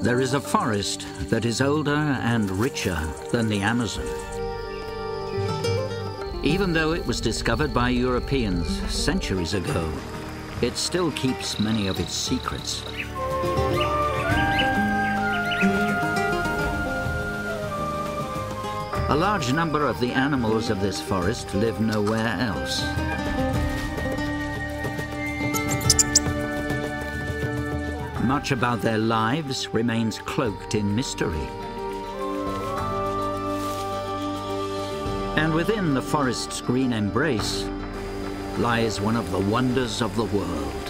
There is a forest that is older and richer than the Amazon. Even though it was discovered by Europeans centuries ago, it still keeps many of its secrets. A large number of the animals of this forest live nowhere else. Much about their lives remains cloaked in mystery. And within the forest's green embrace lies one of the wonders of the world.